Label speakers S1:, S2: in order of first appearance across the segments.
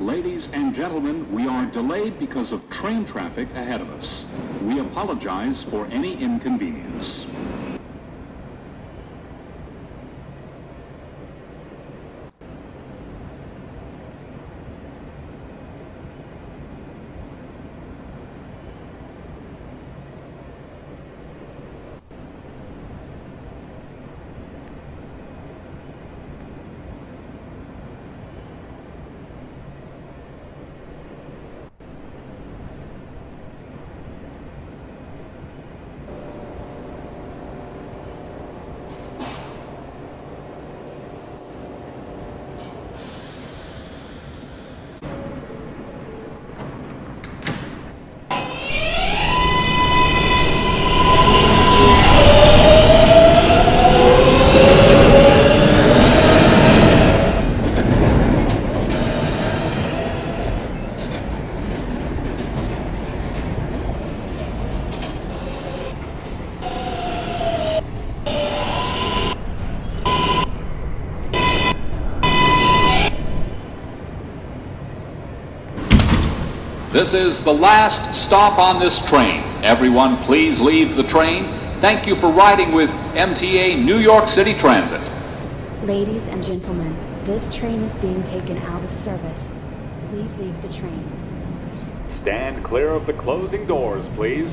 S1: Ladies and gentlemen, we are delayed because of train traffic ahead of us. We apologize for any inconvenience.
S2: This is the last stop on this train. Everyone please leave the train. Thank you for riding with MTA New York City Transit.
S3: Ladies and gentlemen, this train is being taken out of service. Please leave the train.
S4: Stand clear of the closing doors, please.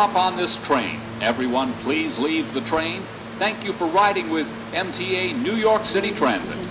S2: Stop on this train. Everyone please leave the train. Thank you for riding with MTA New York City Transit.